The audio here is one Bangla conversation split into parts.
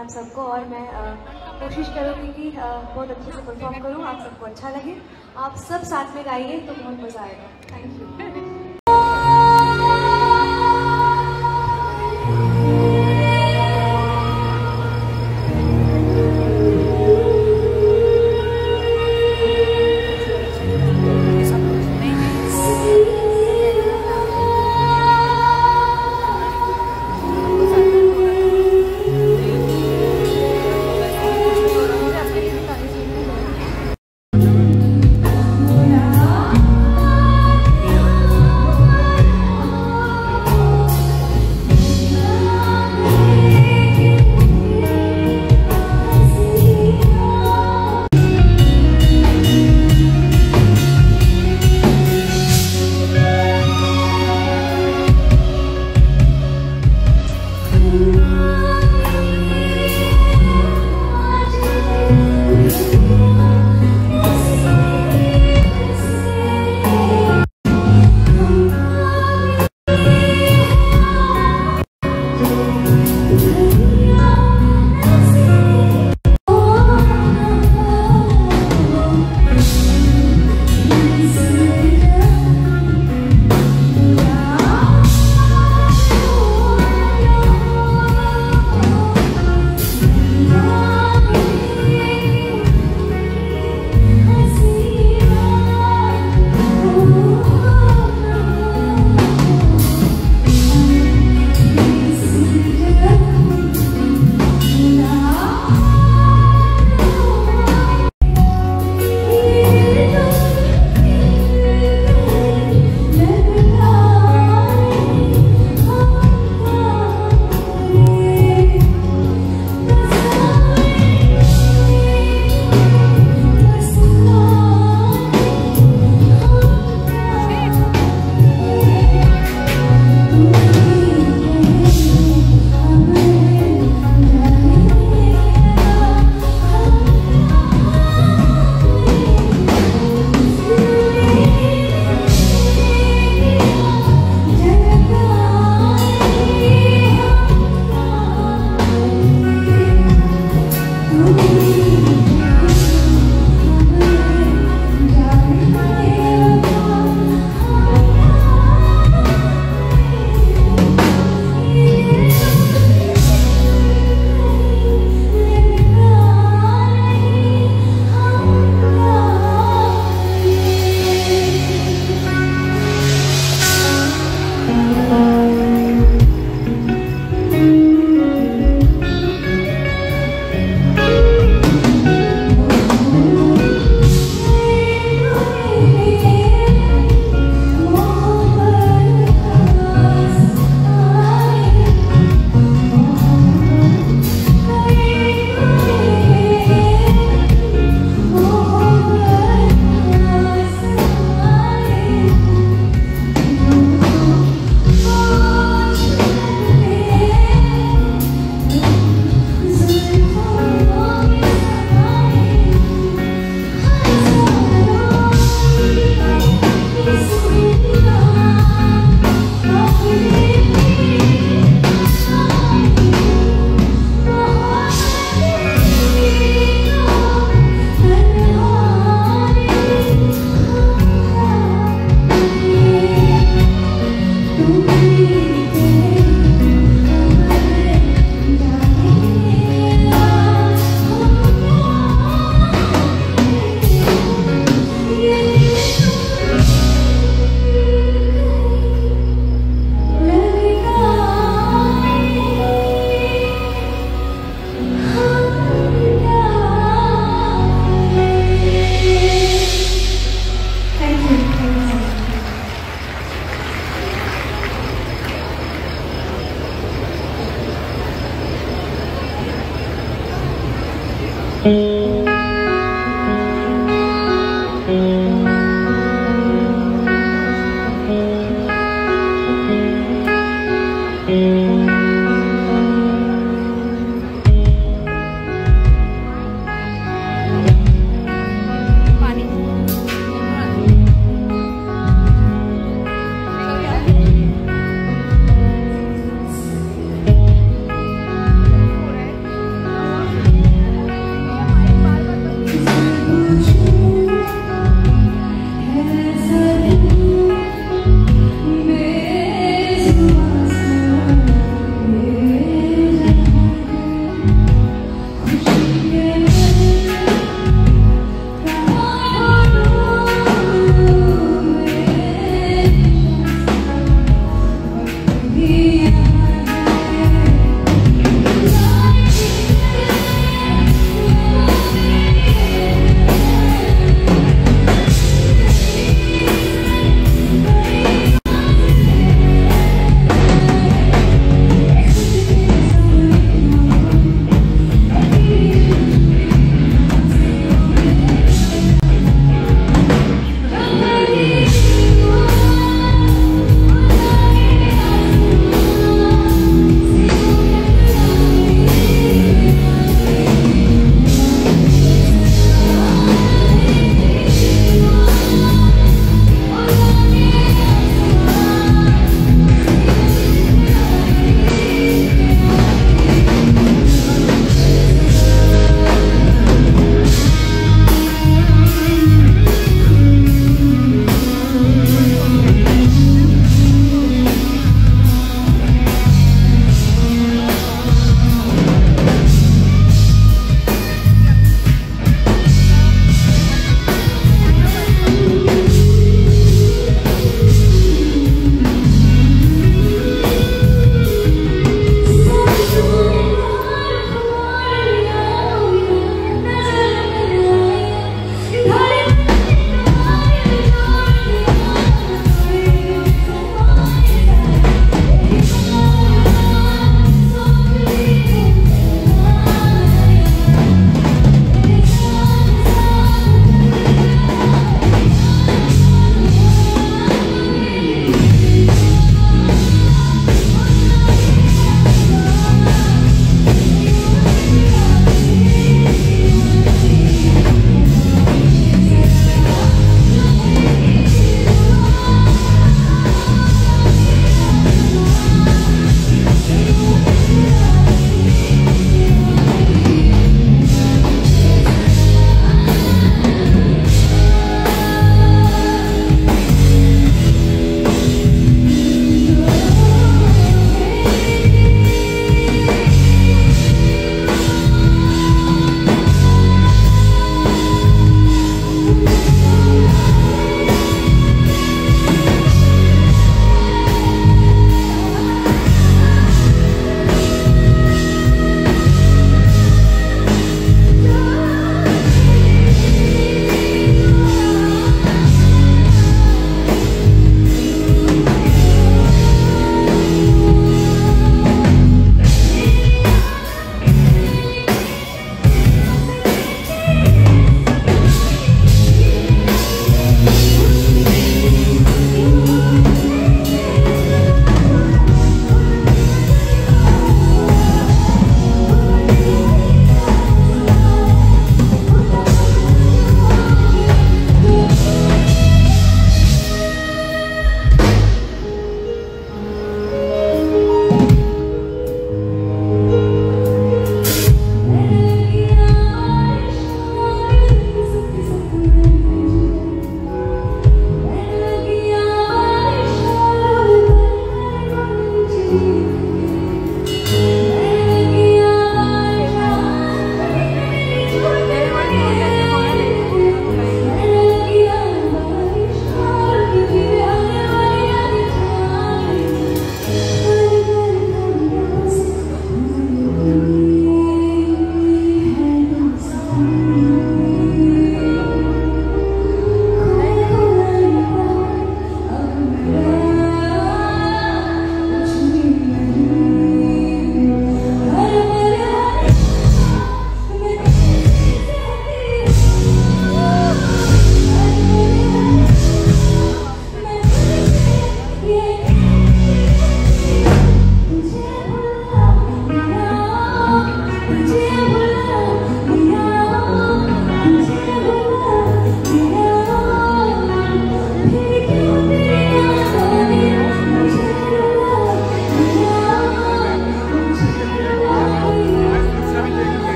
आप सबको और मैं कोशिश करूँगी कि बहुत अच्छे से परफॉर्म करूँ, आप सबको अच्छा लगे। आप सब साथ में गाइए तो बहुत मज़ा आएगा।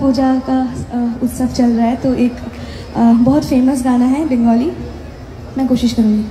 पूजा का उत्सव चल रहा है तो एक बहुत फ़ेमस गाना है बंगाली मैं कोशिश करूँगी।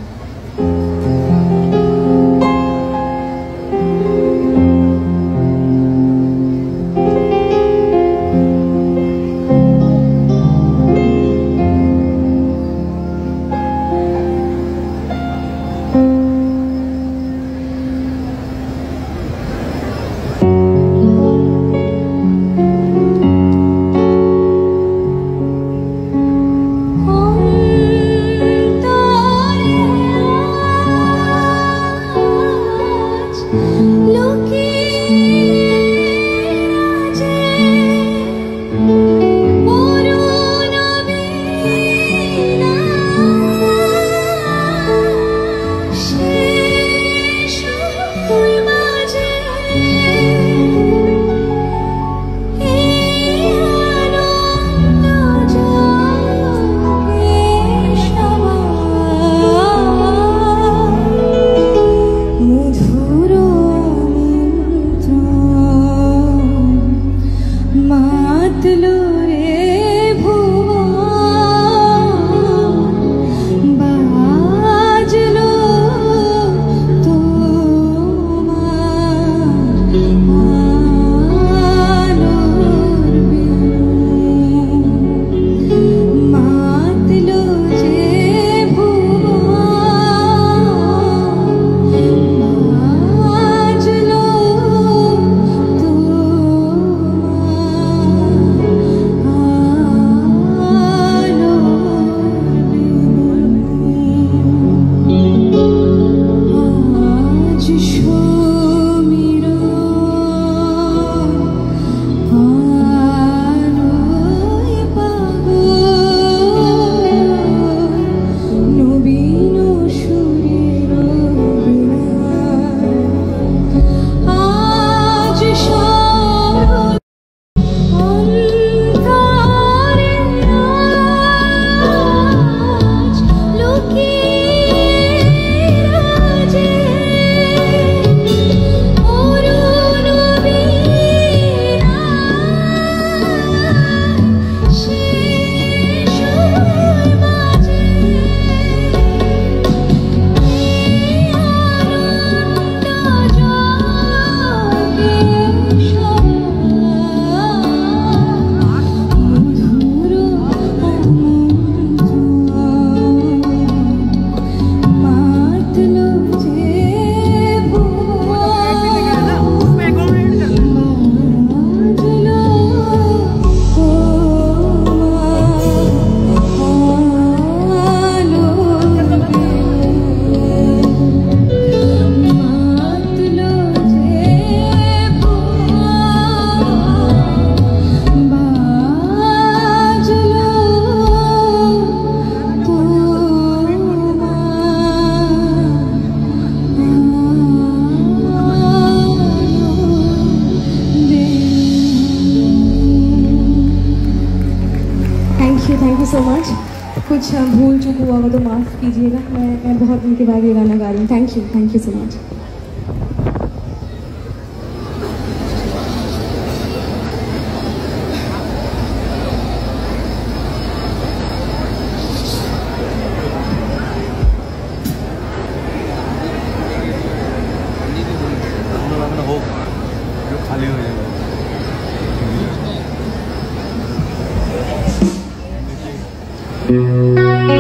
Música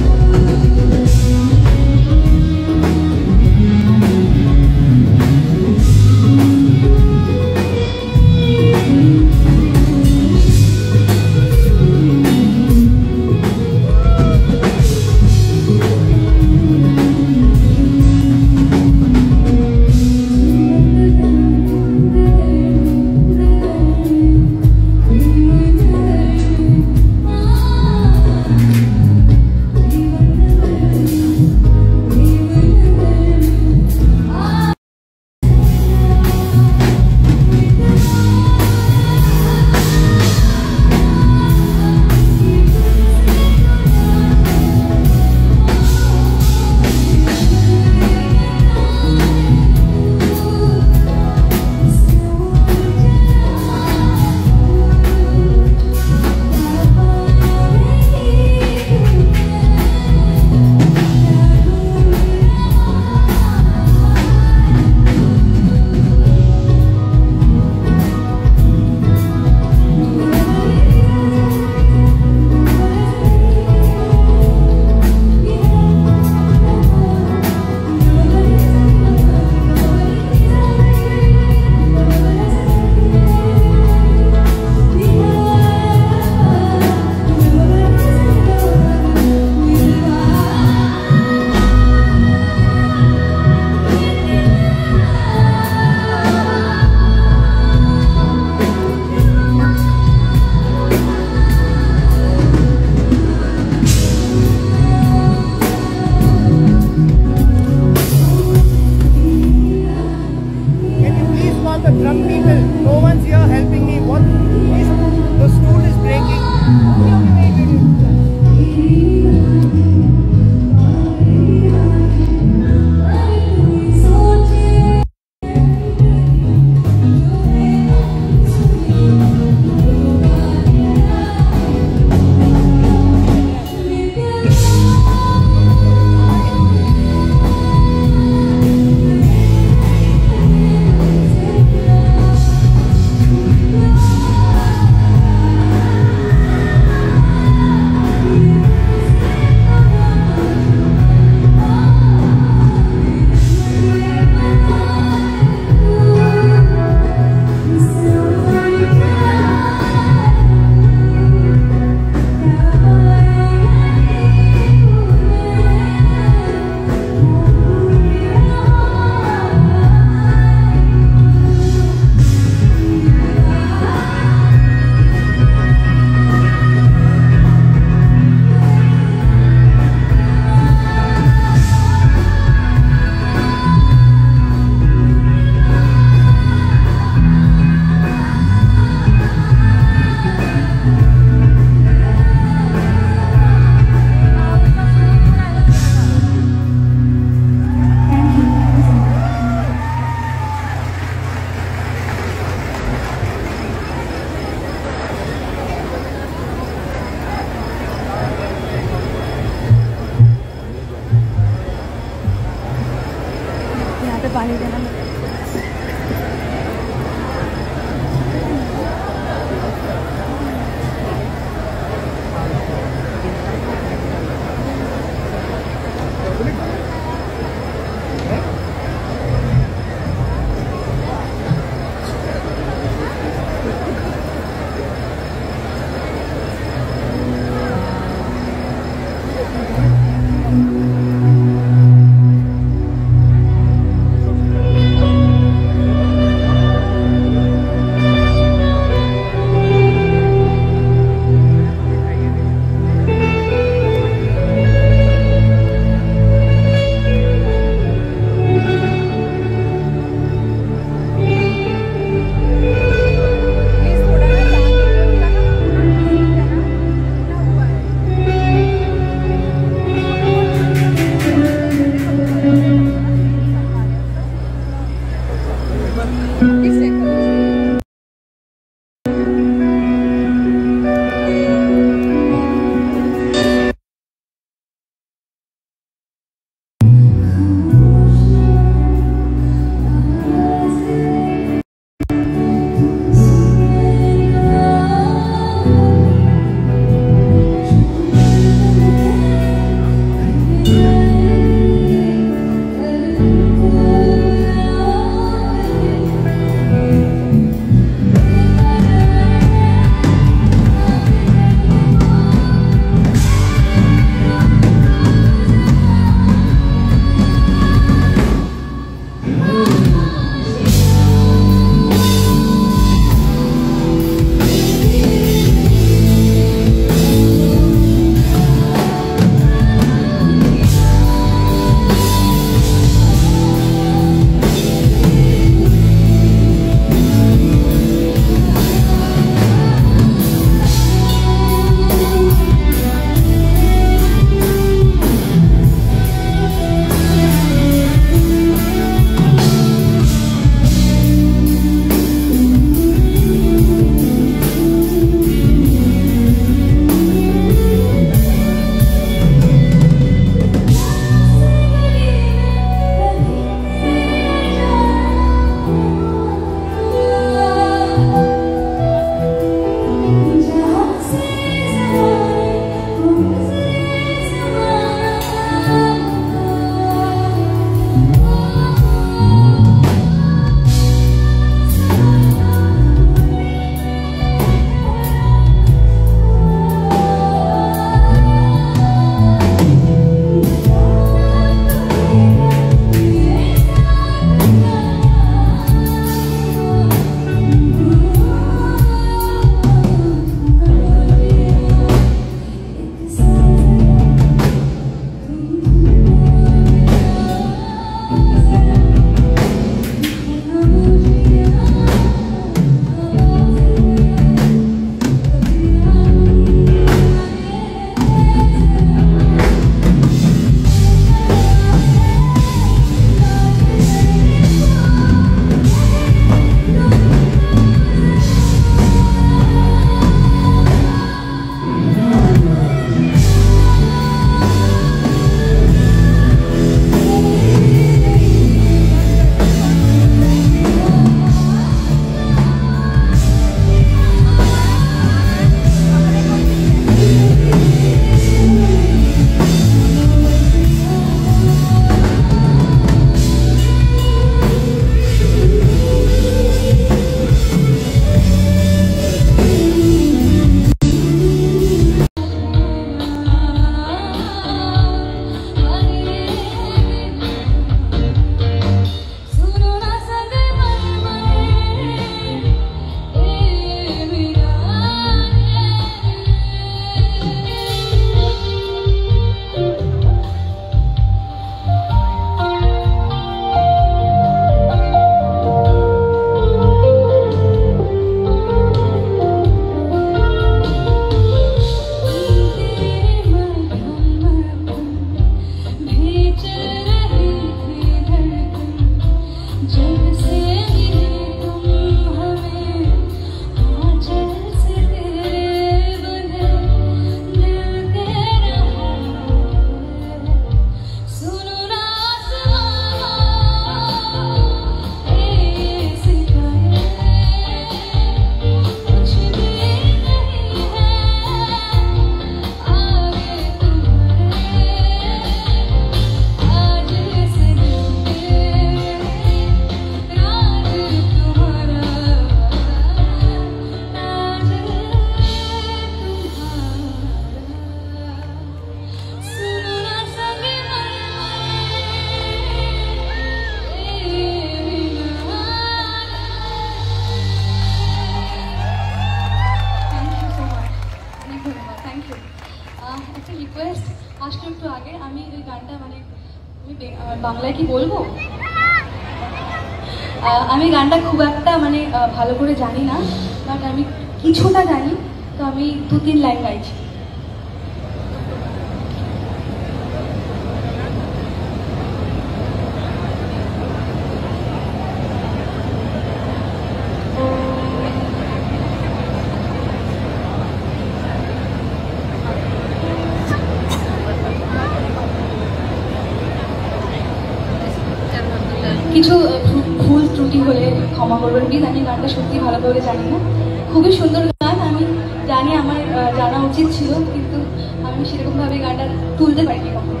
খুবই সুন্দর গান। আমি জানি আমার জানা উচিত ছিল, কিন্তু আমি সেরকমভাবে গানটা তুলতে পারিনি কখনো।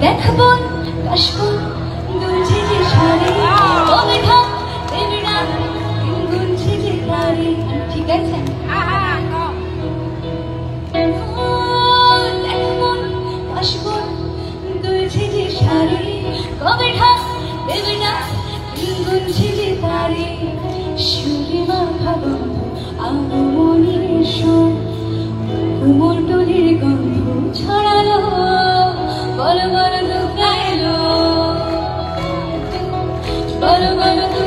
দেখব Thank you. যে শাড়ি। যে শাড়ি। যে তারি। সুরে মাখা গন্ধ আগমনের সুর কোমল টুলির গন্ধ ছড়ালো বড় বড় লোক এলো বড় বড়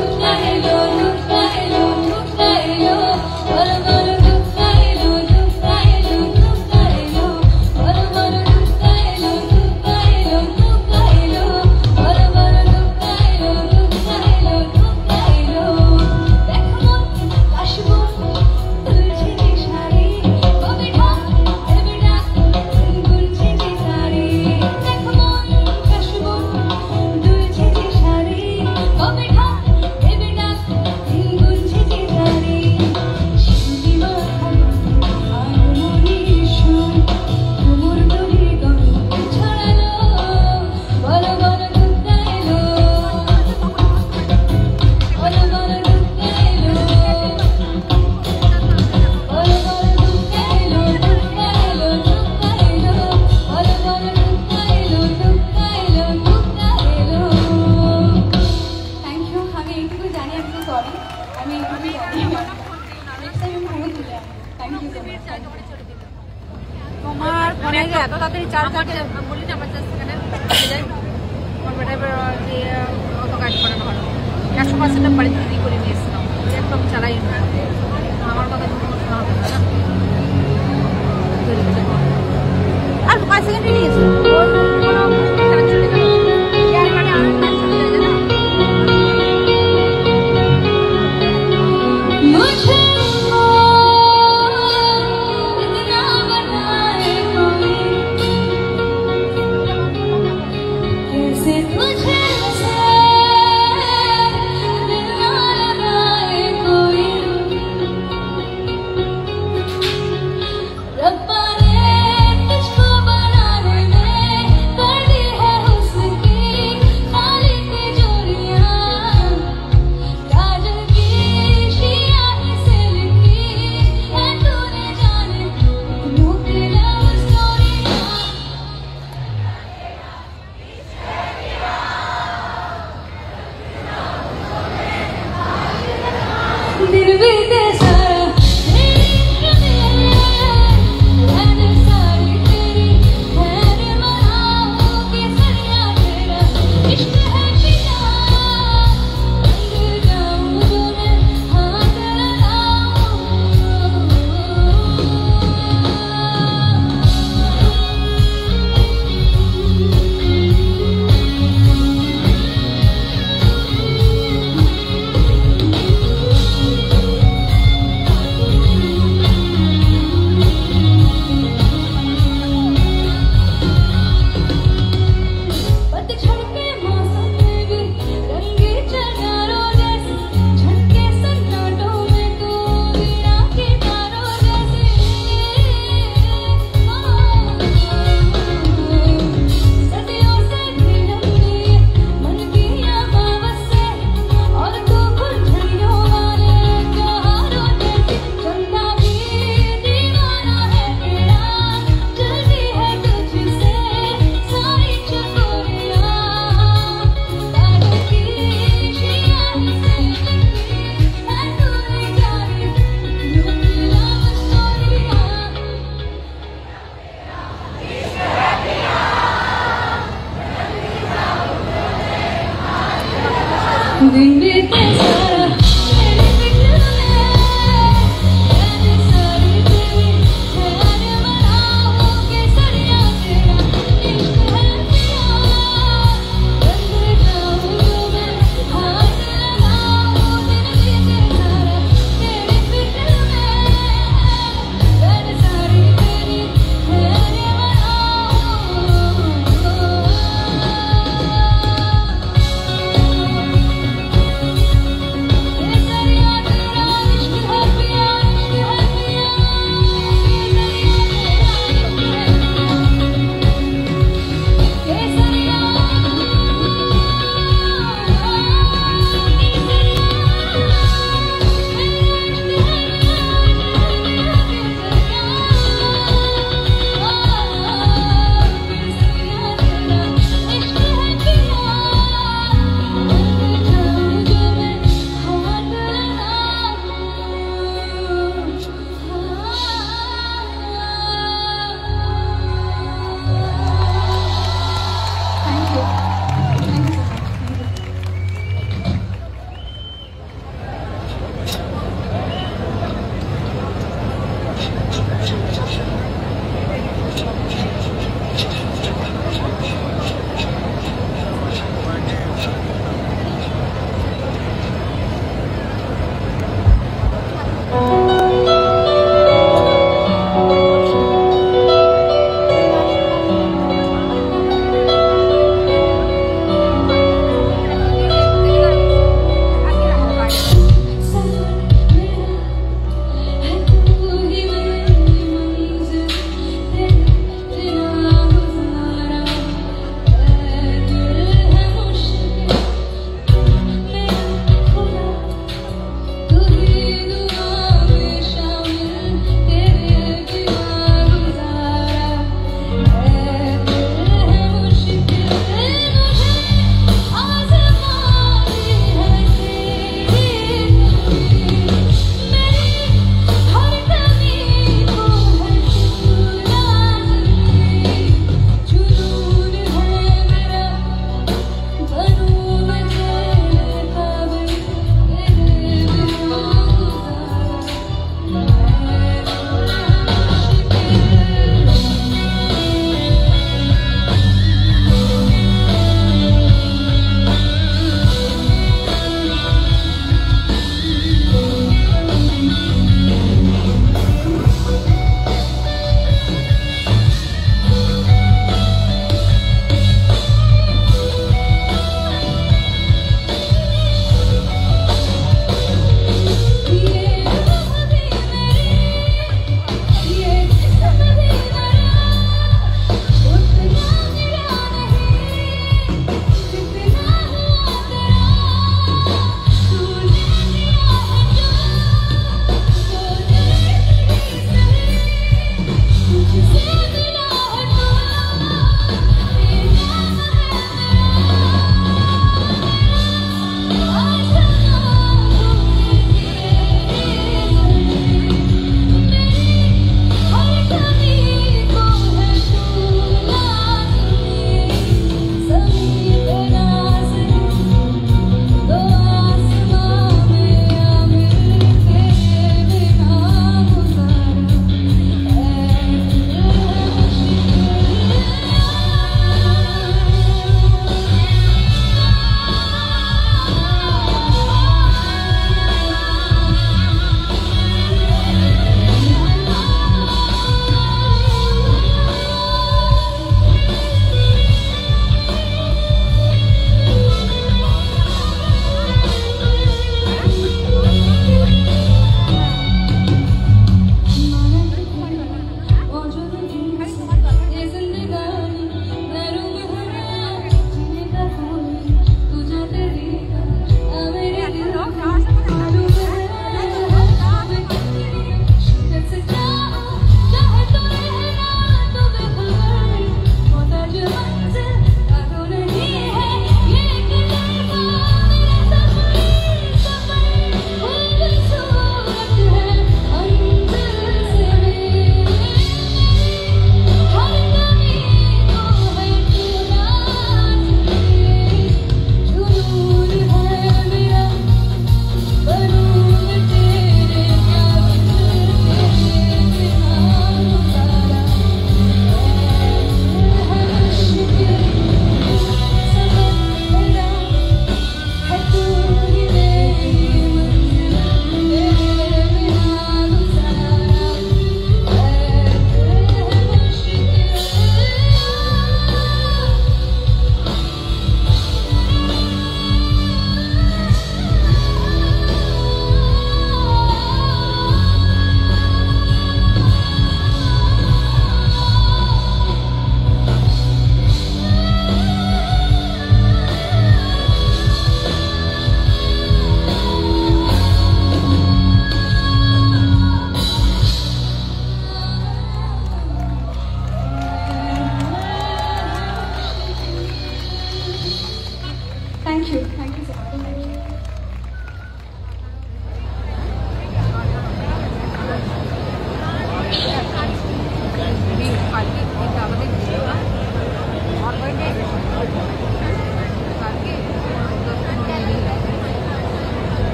আমার মনে হয় এত তাড়াতাড়ি চার্জ থাকে বলি না আমার চার্জ সেখানে আচ্ছা। আমার ব্যাটারি দিয়ে অত কাজ করে না ভালো একশো পার্সেন্ট বাড়িতে তৈরি করে নিয়ে এসেছিলাম। একদম চালাই আমার কথা শোনা হবে না। আর পাঁচ সেকেন্ড নিয়েছিল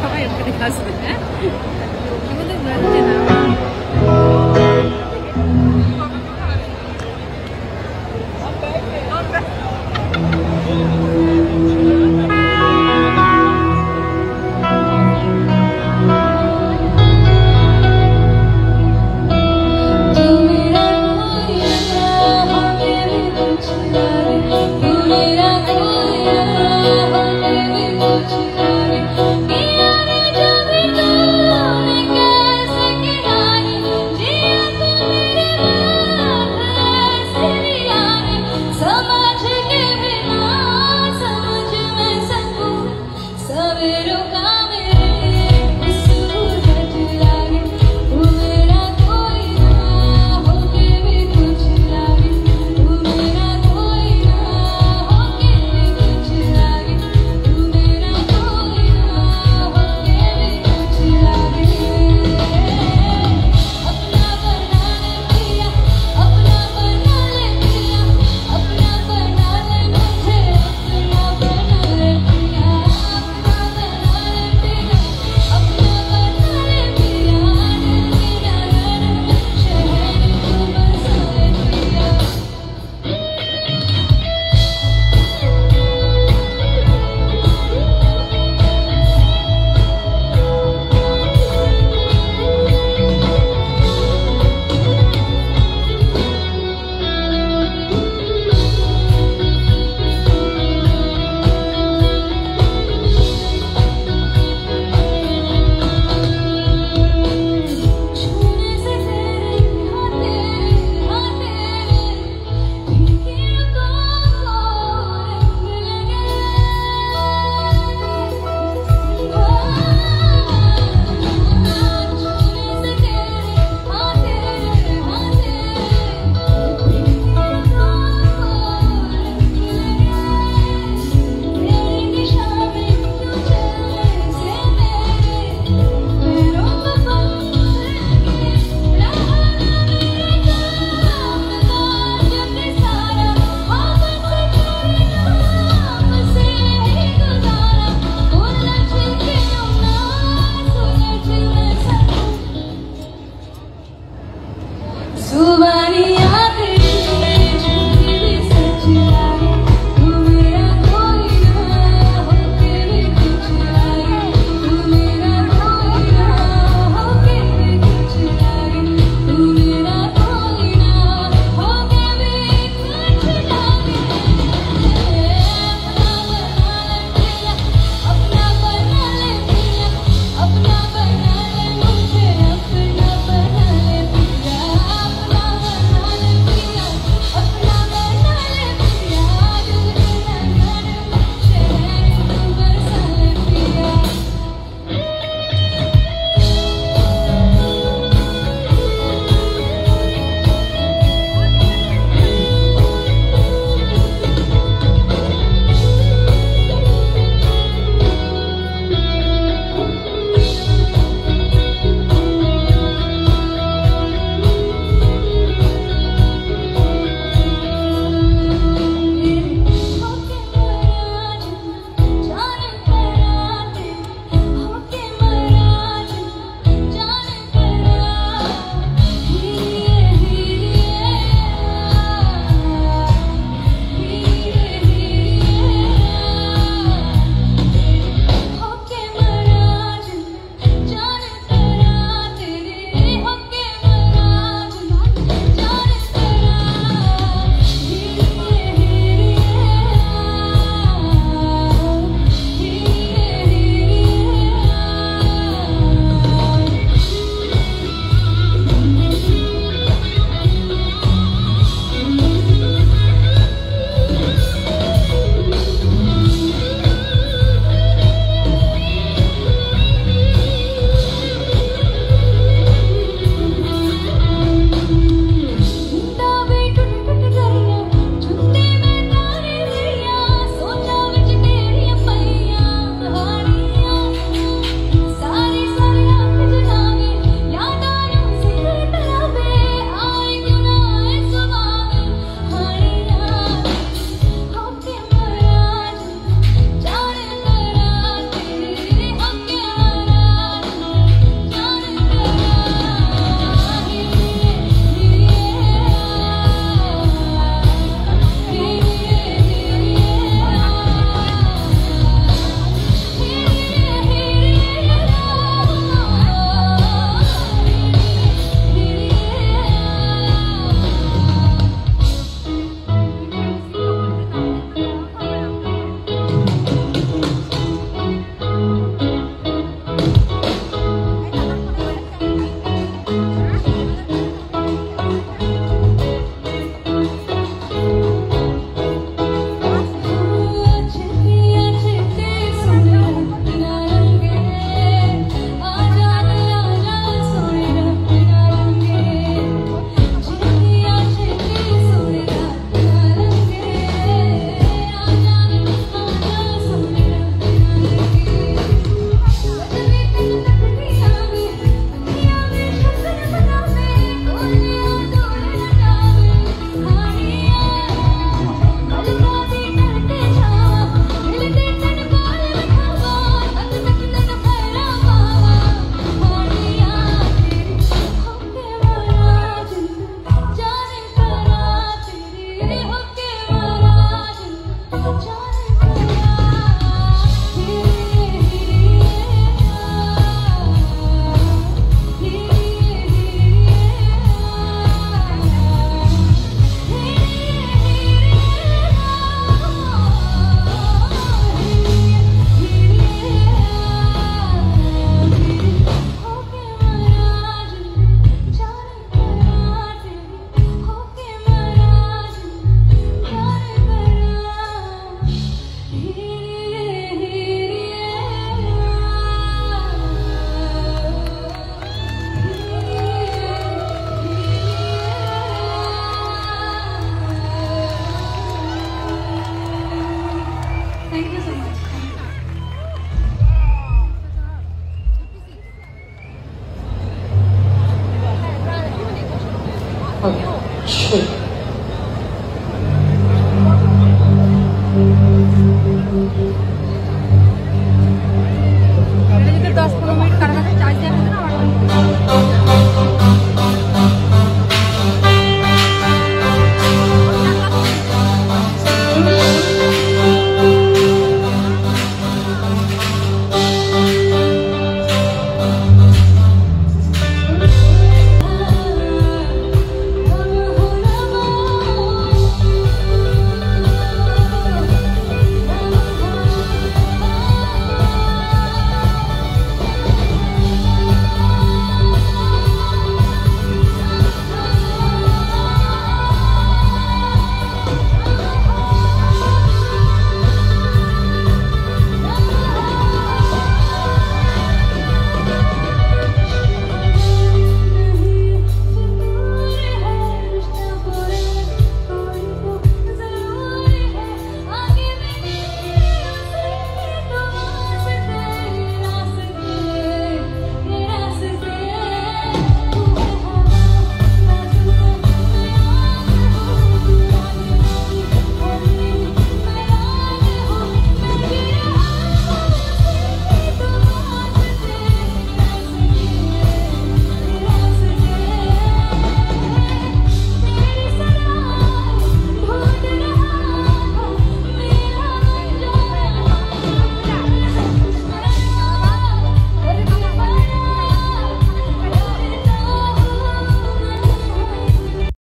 爽やかでますね。自分でもやってな。